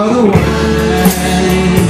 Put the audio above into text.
other way